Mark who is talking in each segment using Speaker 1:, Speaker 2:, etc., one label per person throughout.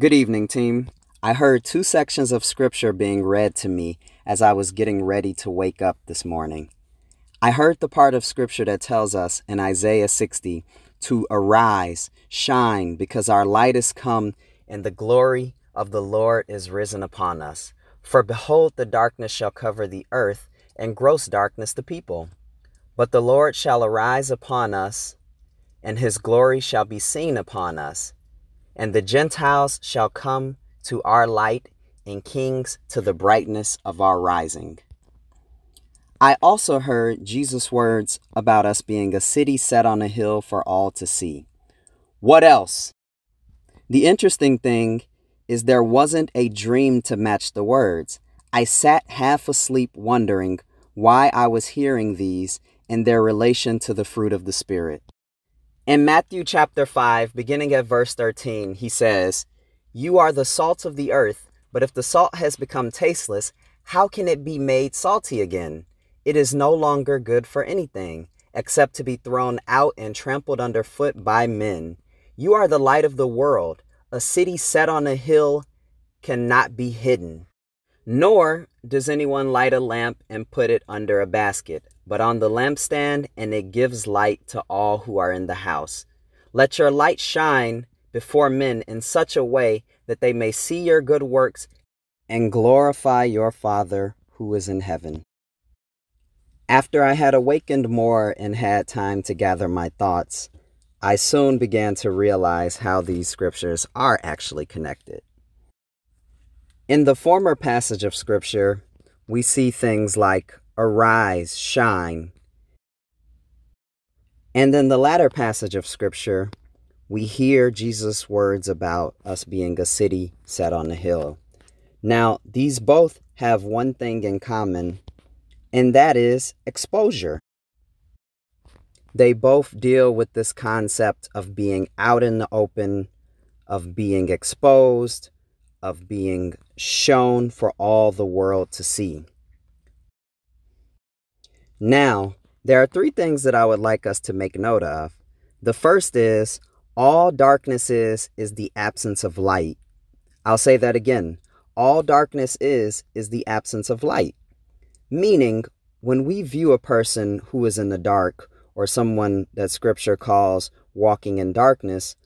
Speaker 1: Good evening, team. I heard two sections of scripture being read to me as I was getting ready to wake up this morning. I heard the part of scripture that tells us in Isaiah 60 to arise, shine, because our light is come, and the glory of the Lord is risen upon us. For behold, the darkness shall cover the earth, and gross darkness the people. But the Lord shall arise upon us, and his glory shall be seen upon us. And the Gentiles shall come to our light, and kings to the brightness of our rising. I also heard Jesus' words about us being a city set on a hill for all to see. What else? The interesting thing is there wasn't a dream to match the words. I sat half asleep wondering why I was hearing these and their relation to the fruit of the Spirit. In Matthew chapter 5, beginning at verse 13, he says, You are the salt of the earth, but if the salt has become tasteless, how can it be made salty again? It is no longer good for anything, except to be thrown out and trampled underfoot by men. You are the light of the world. A city set on a hill cannot be hidden. Nor does anyone light a lamp and put it under a basket, but on the lampstand, and it gives light to all who are in the house. Let your light shine before men in such a way that they may see your good works and glorify your Father who is in heaven. After I had awakened more and had time to gather my thoughts, I soon began to realize how these scriptures are actually connected. In the former passage of scripture, we see things like arise, shine. And in the latter passage of scripture, we hear Jesus' words about us being a city set on a hill. Now, these both have one thing in common, and that is exposure. They both deal with this concept of being out in the open, of being exposed, of being shown for all the world to see. Now, there are three things that I would like us to make note of. The first is all darkness is is the absence of light. I'll say that again. All darkness is is the absence of light. Meaning, when we view a person who is in the dark or someone that scripture calls walking in darkness,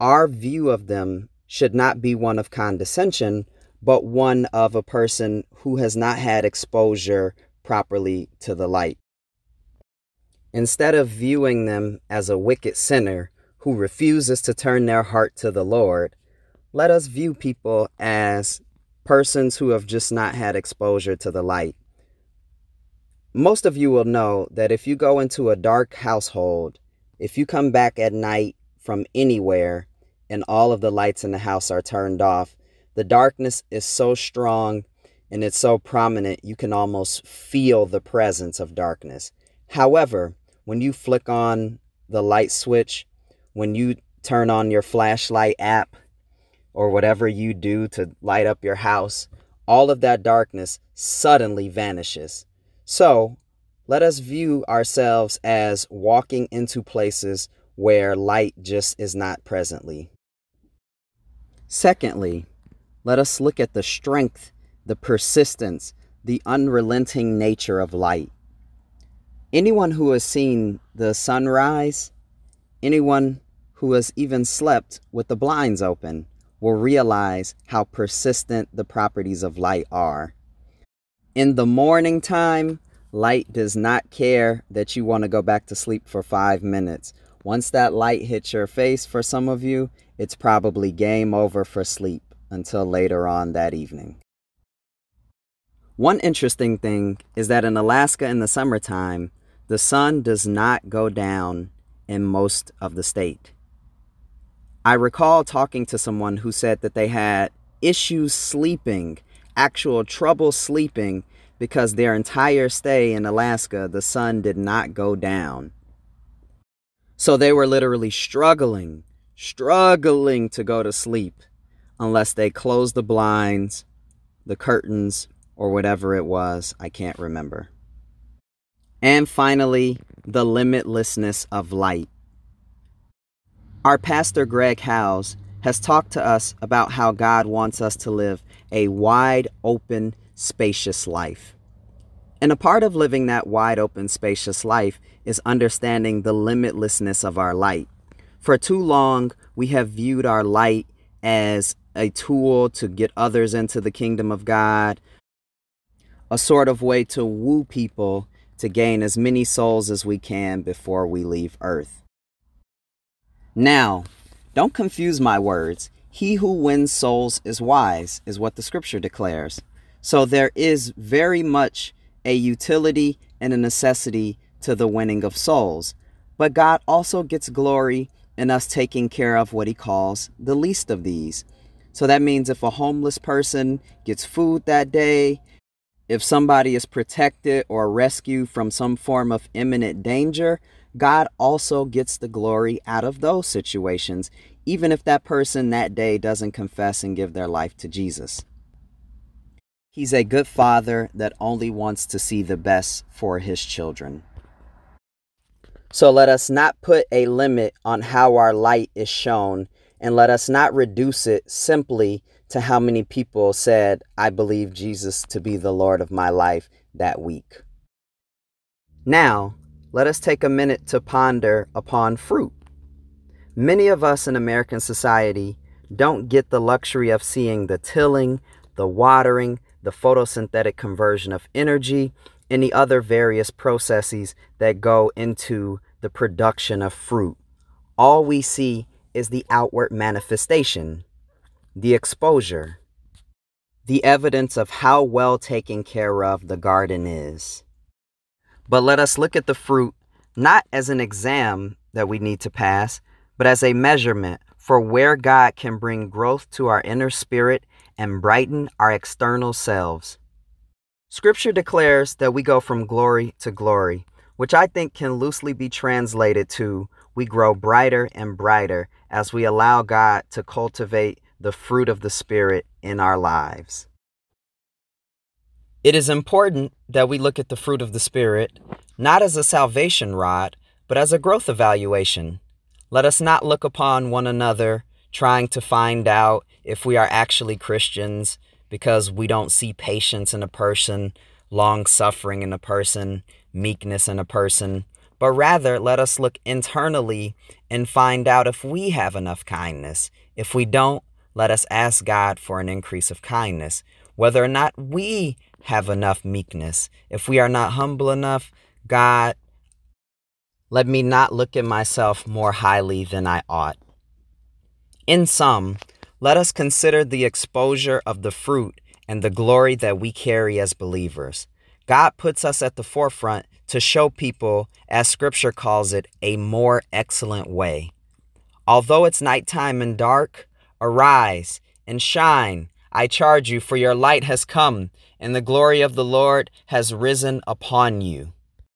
Speaker 1: our view of them should not be one of condescension, but one of a person who has not had exposure properly to the light. Instead of viewing them as a wicked sinner who refuses to turn their heart to the Lord, let us view people as persons who have just not had exposure to the light. Most of you will know that if you go into a dark household, if you come back at night from anywhere and all of the lights in the house are turned off, the darkness is so strong and it's so prominent you can almost feel the presence of darkness. However, when you flick on the light switch, when you turn on your flashlight app or whatever you do to light up your house, all of that darkness suddenly vanishes. So let us view ourselves as walking into places where light just is not presently. Secondly, let us look at the strength, the persistence, the unrelenting nature of light. Anyone who has seen the sunrise, anyone who has even slept with the blinds open, will realize how persistent the properties of light are. In the morning time, light does not care that you want to go back to sleep for five minutes. Once that light hits your face for some of you, it's probably game over for sleep until later on that evening. One interesting thing is that in Alaska in the summertime, the sun does not go down in most of the state. I recall talking to someone who said that they had issues sleeping actual trouble sleeping because their entire stay in Alaska, the sun did not go down. So they were literally struggling, struggling to go to sleep unless they closed the blinds, the curtains, or whatever it was. I can't remember. And finally, the limitlessness of light. Our pastor, Greg Howes, has talked to us about how God wants us to live a wide open, spacious life. And a part of living that wide open, spacious life is understanding the limitlessness of our light. For too long, we have viewed our light as a tool to get others into the kingdom of God, a sort of way to woo people to gain as many souls as we can before we leave earth. Now, don't confuse my words. He who wins souls is wise, is what the scripture declares. So there is very much a utility and a necessity to the winning of souls. But God also gets glory in us taking care of what he calls the least of these. So that means if a homeless person gets food that day, if somebody is protected or rescued from some form of imminent danger, God also gets the glory out of those situations, even if that person that day doesn't confess and give their life to Jesus. He's a good father that only wants to see the best for his children. So let us not put a limit on how our light is shown, and let us not reduce it simply to how many people said, I believe Jesus to be the Lord of my life that week. Now, let us take a minute to ponder upon fruit. Many of us in American society don't get the luxury of seeing the tilling, the watering, the photosynthetic conversion of energy, and the other various processes that go into the production of fruit. All we see is the outward manifestation, the exposure, the evidence of how well taken care of the garden is. But let us look at the fruit not as an exam that we need to pass, but as a measurement for where God can bring growth to our inner spirit and brighten our external selves. Scripture declares that we go from glory to glory, which I think can loosely be translated to we grow brighter and brighter as we allow God to cultivate the fruit of the Spirit in our lives. It is important that we look at the fruit of the Spirit not as a salvation rod, but as a growth evaluation. Let us not look upon one another trying to find out if we are actually Christians because we don't see patience in a person, long suffering in a person, meekness in a person, but rather let us look internally and find out if we have enough kindness. If we don't, let us ask God for an increase of kindness. Whether or not we have enough meekness, if we are not humble enough, God, let me not look at myself more highly than I ought. In sum, let us consider the exposure of the fruit and the glory that we carry as believers. God puts us at the forefront to show people, as scripture calls it, a more excellent way. Although it's nighttime and dark, arise and shine. I charge you, for your light has come, and the glory of the Lord has risen upon you.